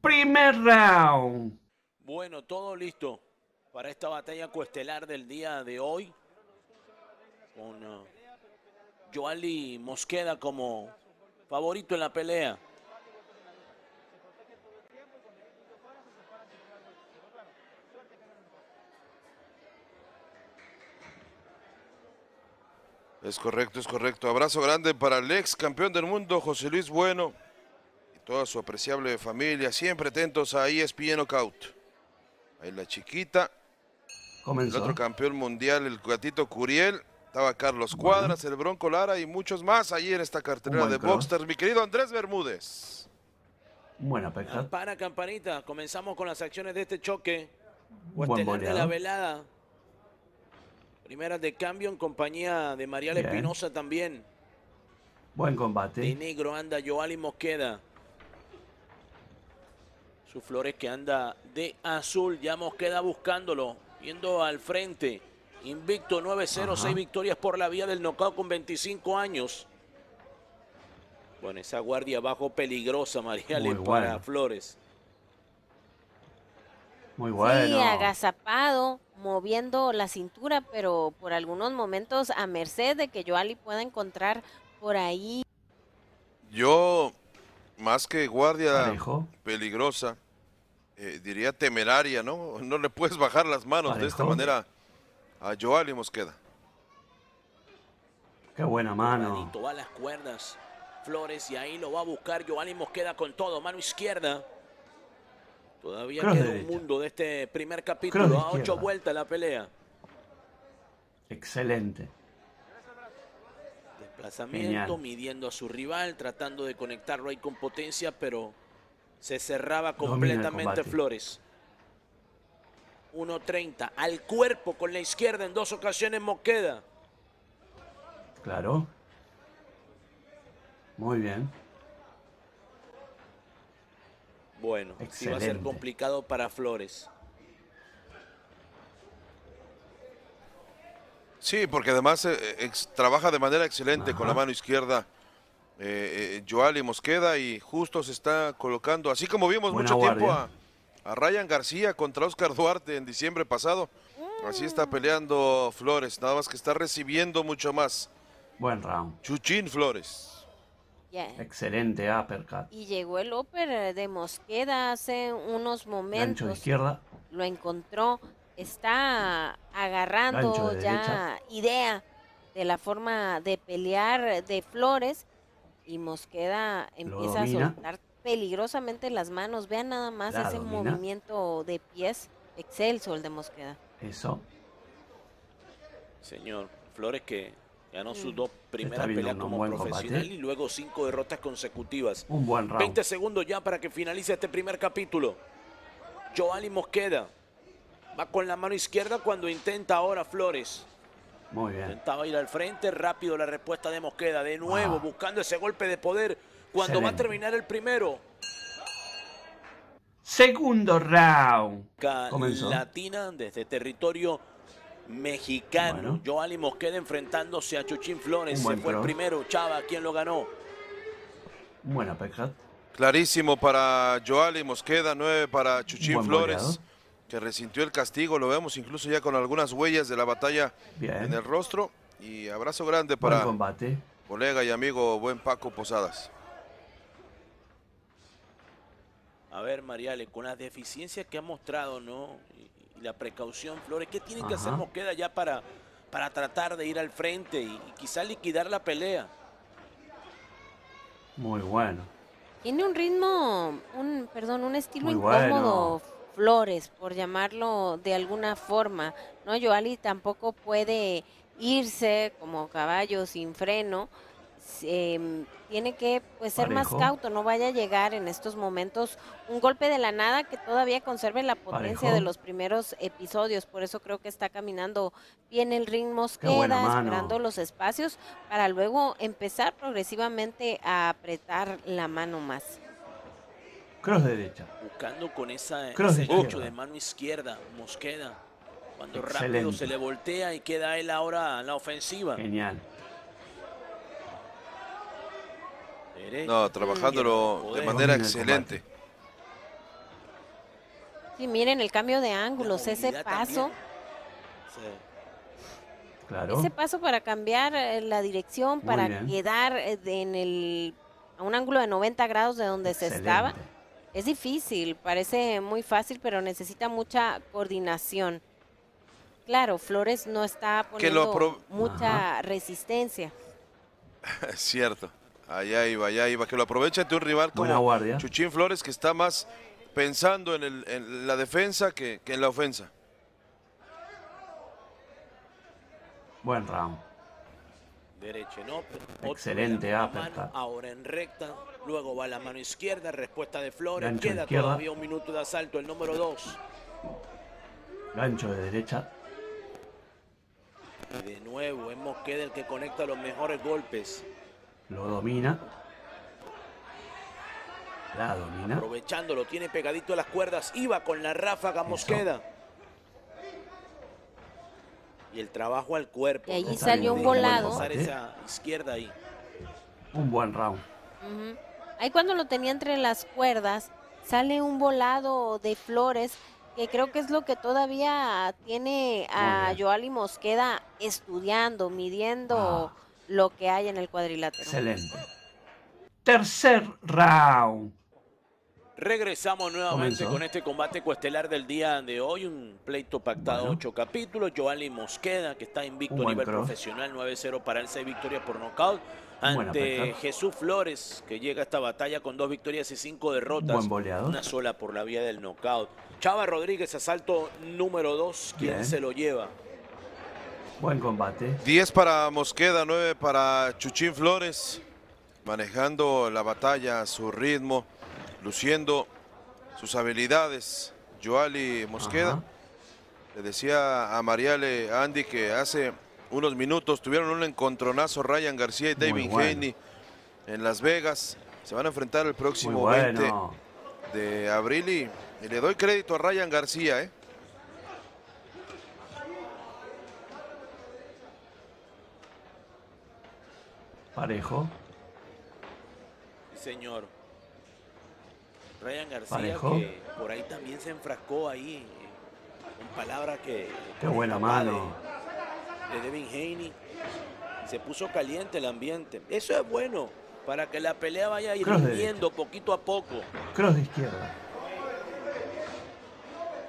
Primer round. Bueno, todo listo para esta batalla coestelar del día de hoy. Con uh, Joali Mosqueda como favorito en la pelea. Es correcto, es correcto. Abrazo grande para el ex campeón del mundo, José Luis Bueno, toda su apreciable familia, siempre atentos a ESPN Knockout. Ahí la chiquita. Comenzó. El otro campeón mundial, el gatito Curiel. Estaba Carlos Cuadras, el Bronco Lara y muchos más ahí en esta cartelera de cross. Boxsters. Mi querido Andrés Bermúdez. Buena peca. Campana, campanita. Comenzamos con las acciones de este choque. Buen de la velada. Primeras de cambio en compañía de Marial. Espinosa también. Buen De combate. negro anda Joali Mosqueda. Su Flores que anda de azul. Ya Mosqueda buscándolo. Yendo al frente. Invicto 9-0, Ajá. 6 victorias por la vía del knockout con 25 años. Bueno, esa guardia abajo peligrosa, Mariale, Muy para. Flores. Muy Sí, bueno. agazapado, moviendo la cintura, pero por algunos momentos a merced de que Joali pueda encontrar por ahí. Yo, más que guardia Parejo. peligrosa, eh, diría temeraria, ¿no? No le puedes bajar las manos de esta Parejo. manera a Joali Mosqueda. Qué buena mano. Manito, va a las cuerdas. Flores y ahí lo va a buscar. Giovanni Mosqueda con todo. Mano izquierda. Todavía Cross queda un mundo de este primer capítulo. A ocho vueltas la pelea. Excelente. Genial. midiendo a su rival, tratando de conectarlo ahí con potencia, pero se cerraba completamente. Flores. 1.30 al cuerpo con la izquierda en dos ocasiones Mosqueda. Claro. Muy bien. Bueno, sí va a ser complicado para Flores. Sí, porque además eh, ex- trabaja de manera excelente con la mano izquierda eh, eh, Joali Mosqueda y justo se está colocando, así como vimos Buena mucho tiempo a, Ryan García contra Oscar Duarte en diciembre pasado. Así está peleando Flores, nada más que está recibiendo mucho más. Buen round. Chuchín Flores. Ya. Excelente uppercut. Y llegó el Oper de Mosqueda hace unos Gancho de momentos. izquierda. Lo encontró. Está agarrando de ya idea de la forma de pelear de Flores. Y Mosqueda empieza a soltar peligrosamente las manos. Vean nada más La ese domina. movimiento de pies excelso el de Mosqueda. Eso. Señor, Flores que ganó sus Mm. dos primeras peleas como profesional combate. y luego cinco derrotas consecutivas. Un buen round. 20 segundos ya para que finalice este primer capítulo. Joali Mosqueda va con la mano izquierda cuando intenta ahora Flores. Muy bien. Intentaba ir al frente, rápido la respuesta de Mosqueda. De nuevo, Wow. buscando ese golpe de poder cuando va a Excelente. terminar el primero. Segundo round. Comenzó. Latina desde territorio mexicano. Bueno. Joali Mosqueda enfrentándose a Chuchín Flores. Se fue el primero. Chava, ¿quién lo ganó? Buena uppercut. Clarísimo para Joali Mosqueda, 9 para Chuchín Buen Flores. Que resintió el castigo. Lo vemos incluso ya con algunas huellas de la batalla Bien. en el rostro. Y abrazo grande Buen para combate. colega y amigo buen Paco Posadas. A ver, Mariale, con las deficiencias que ha mostrado, ¿no? Y, y la precaución, Flores, ¿qué tiene que hacer Ajá. Mosqueda ya para, para tratar de ir al frente y, y quizá liquidar la pelea? Muy bueno. Tiene un ritmo, un, perdón, un estilo Muy incómodo, bueno. Flores, por llamarlo de alguna forma, ¿no? Joali tampoco puede irse como caballo sin freno. em, tiene que pues ser más cauto, no vaya a llegar en estos momentos un golpe de la nada que todavía conserve la potencia Parejo. de los primeros episodios. Por eso creo que está caminando bien el ritmo, Qué buena queda mano. esperando los espacios para luego empezar progresivamente a apretar la mano más. Cross derecha. Buscando con esa, Cross ese de gancho izquierda. de mano izquierda, Mosqueda. Cuando rápido se le voltea y queda él ahora en la ofensiva. Genial. Derecha. No, trabajándolo de manera excelente. Sí, miren el cambio de ángulos, ese paso. Sí. Claro. ese paso para cambiar eh, la dirección, Muy para bien. quedar eh, en el a un ángulo de 90 grados de donde se estaba. Es difícil, parece muy fácil, pero necesita mucha coordinación. Claro, Flores no está Que lo poniendo mucha resistencia. Es cierto. Allá iba, allá iba. Que lo aprovecha ante un rival Buena como guardia. Chuchín Flores, que está más pensando en, el- en la defensa que, que en la ofensa. Buen round. Derecha en otro Excelente uppercut. ahora en recta, luego va la mano izquierda, respuesta de Flores, Gancho queda izquierda. todavía un minuto de asalto, el número 2. Gancho de derecha. Y de nuevo, es Mosqueda el que conecta los mejores golpes, Lo domina. La domina. aprovechando, lo tiene pegadito a las cuerdas, iba con la ráfaga Eso. Y el trabajo al cuerpo. Y allí ¿no? salió un volado. pasar esa izquierda ahí. Un buen round. Ahí cuando lo tenía entre las cuerdas, sale un volado de Flores, que creo que es lo que todavía tiene a. Joali Mosqueda estudiando, midiendo Ah. lo que hay en el cuadrilátero. Excelente. Tercer round. Regresamos nuevamente Comenzó. con este combate coestelar del día de hoy, un pleito pactado, Bueno. ocho capítulos. Joali Mosqueda, que está invicto Un a nivel cross. profesional, 9-0 para él, 6 victorias por nocaut. Ante. Jesús Flores, que llega a esta batalla con dos victorias y cinco derrotas. Buen boleador. Una sola por la vía del knockout. Chava Rodríguez, asalto número 2. ¿Quién Bien. se lo lleva? Buen combate. 10 para Mosqueda, 9 para Chuchín Flores. Manejando la batalla a su ritmo, luciendo sus habilidades. Joali Mosqueda. Ajá. Le decía a Mariale Andy que hace unos minutos tuvieron un encontronazo Ryan García y David bueno. Haney en Las Vegas. Se van a enfrentar el próximo bueno. 20 de abril y, y le doy crédito a Ryan García. ¿eh? Parejo. Señor. Ryan García, Parejo. que por ahí también se enfrascó ahí eh, en palabras que... Qué buena mano. De, de Devin Haney. Se puso caliente el ambiente. Eso es bueno para que la pelea vaya hirviendo poquito a poco. Cross de izquierda.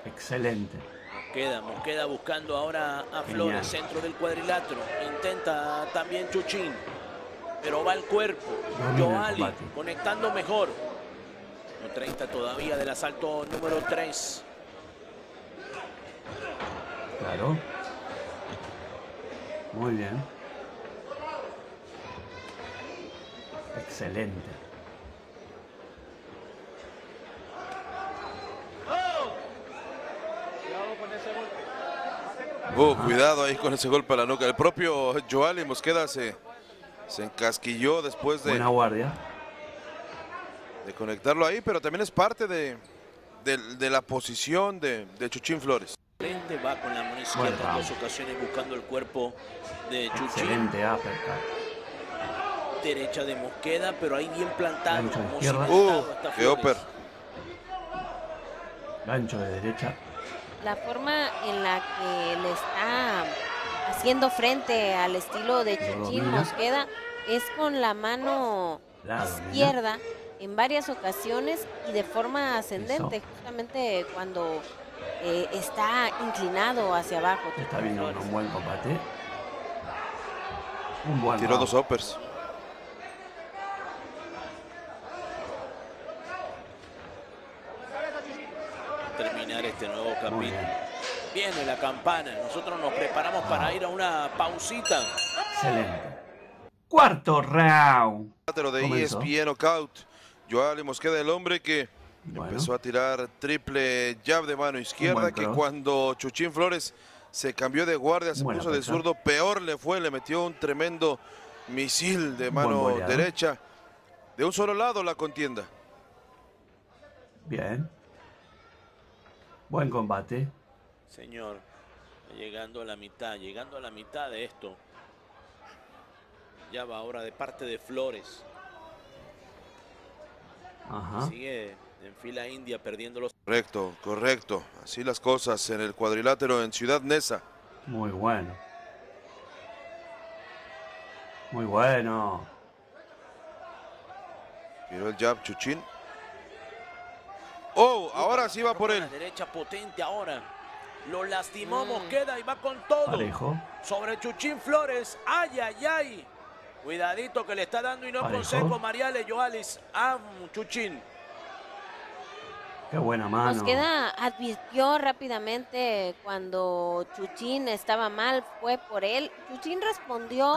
Excelente. Queda, queda buscando ahora a Flores, centro del cuadrilátero. Intenta también Chuchín, pero va al cuerpo. Domina Joali conectando mejor. No 30 todavía del asalto número 3. Claro. Muy bien. Excelente. Oh, cuidado ahí con ese golpe a la nuca. El propio Joali Mosqueda se, se encasquilló después de, Buena guardia. De conectarlo ahí, pero también es parte de, de- de la posición de, de Chuchín Flores. Frente va con la mano izquierda en dos ocasiones buscando el cuerpo de Chuchín. Excelente uppercut. Derecha de Mosqueda, pero ahí bien plantado. Gancho como izquierda. Uh, qué upper. Gancho de derecha. La forma en la que le está haciendo frente al estilo de Chuchín. Mosqueda es con la mano La domina. En varias ocasiones y de forma ascendente, justamente cuando eh, está inclinado hacia abajo. Está viendo un buen combate. Un buen Tiró dos uppers. Terminar este nuevo capítulo. Viene la campana. Nosotros nos preparamos para Ah. ir a una pausita. Excelente. Cuarto round. De Comenzó. ESPN Knockout. Joali Mosqueda, el hombre que Bueno, empezó a tirar triple jab de mano izquierda, que cuando Chuchín Flores se cambió de guardia, se Buena puso de zurdo, peor le fue, le metió un tremendo misil de mano derecha. De un solo lado la contienda. bien. Buen combate. Señor, llegando a la mitad, llegando a la mitad de esto. Ya va ahora de parte de Flores. Ajá. Sigue En fila india perdiendo los Correcto, correcto. Así las cosas en el cuadrilátero en Ciudad Neza. Muy bueno. Muy bueno. Tiró el jab Chuchín. Oh, ahora sí va por La él. derecha potente ahora. Lo lastimó Mm. Mosqueda y va con todo. Parejo. Sobre Chuchín Flores. Ay, ay, ay. Cuidadito que le está dando y no Parejo. consejo Mariales Joalis a Chuchín. Qué buena mano. Mosqueda advirtió rápidamente cuando Chuchín estaba mal, fue por él. Chuchín respondió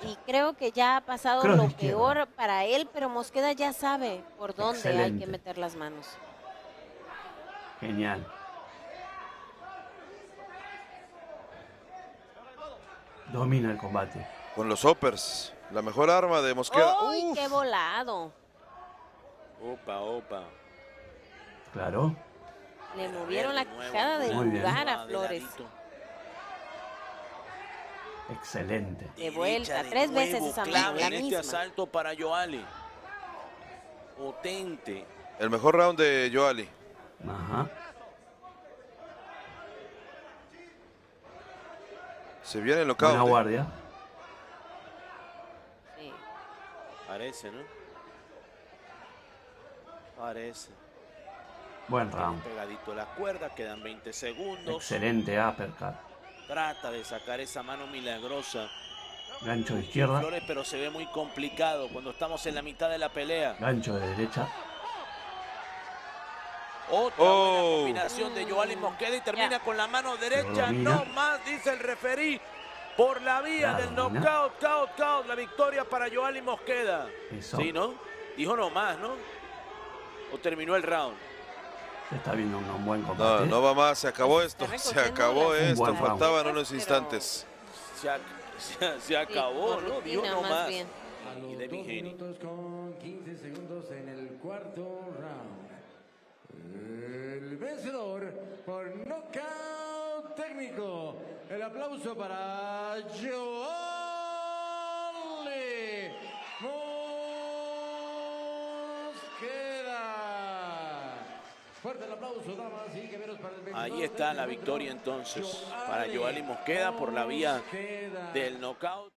y creo que ya ha pasado Cross lo peor para él, pero Mosqueda ya sabe por dónde hay que meter las manos. Genial. Domina el combate. Con los uppers. La mejor arma de Mosqueda. ¡Uy, Uf. qué volado! Opa, opa. Claro. Le movieron la De quijada Muy bien. lugar a de Flores. Excelente. De vuelta, tres veces esa mano, clave la en este asalto para Joali. Potente. El mejor round de Joali. Ajá. Se viene el Buena knockout. eh. guardia. Sí. Parece, ¿no? Parece. Buen round. Pegadito a la cuerda, quedan 20 segundos. Excelente uppercut. Trata de sacar esa mano milagrosa. Gancho de izquierda. Flores, pero se ve muy complicado cuando estamos en la mitad de la pelea. Gancho de derecha. Otra Oh. buena combinación de Joali Mosqueda y termina con la mano derecha. No más, dice el referí. Por la vía La del domina. knockout, caut, caut. La victoria para Joali Mosqueda. Eso. Sí, ¿no? Dijo no más, ¿no? O terminó el round. Se está viendo un, un buen No, combate. no va más. Se acabó esto. Se acabó esto. round. Faltaban unos instantes. Se, ac- se- se Sí, acabó, por ¿no? Dijo rutina, no más más. bien. A los Y dos minutos con 15 segundos en el cuarto round. El vencedor por nocaut técnico. El aplauso para Joali Mosqueda. Fuerte el aplauso, damas y caballeros, para el Ahí está la victoria entonces para Joali Mosqueda por la vía del knockout.